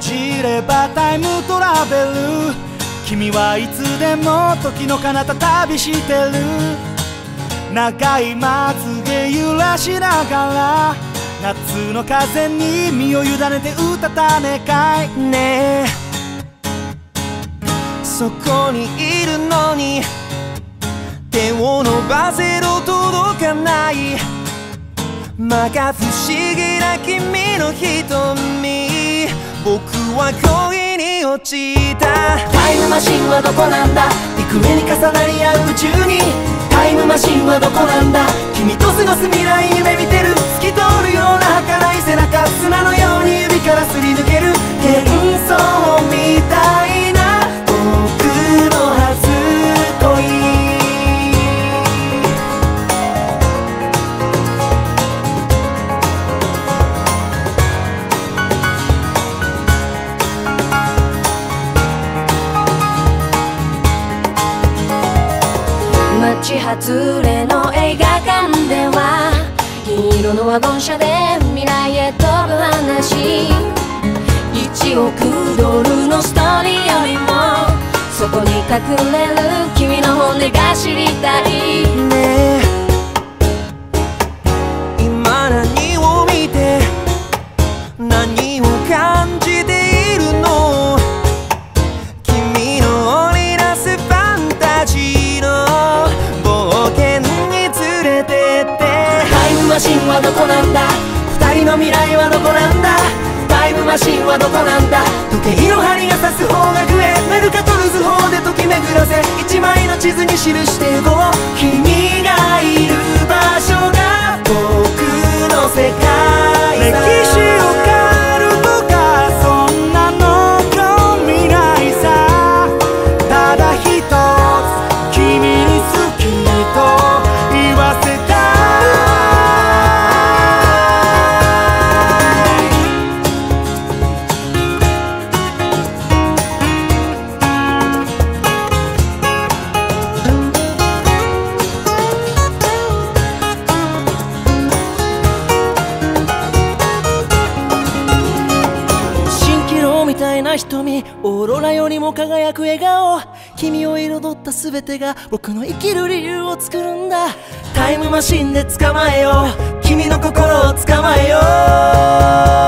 じればタイムトラベル。君はいつでも時の彼方旅してる。長いまつげ揺らしながら夏の風に身を委ねて歌ったねかい。ねえ。そこにいるのに手を伸ばせろ届かない摩訶不思議な君の瞳。僕は恋に落ちた。タイムマシンはどこなんだ？幾重に重なり合う宇宙に。タイムマシンはどこなんだ？君と過ごす未来よ街外れの映画館では銀色のワゴン車で未来へ飛ぶ話。1億ドルのストーリーよりもそこに隠れるマシンはどこなんだ？二人の未来はどこなんだ？タイムマシンはどこなんだ？時計の針が指す方角へメルカトル図法で時巡らせ一枚の地図に記してゆこう。君がいる場所が僕の世界。な瞳オーロラよりも輝く笑顔。君を彩った全てが僕の生きる理由を作るんだ。タイムマシンで捕まえよう。君の心を捕まえよう。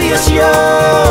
labios yo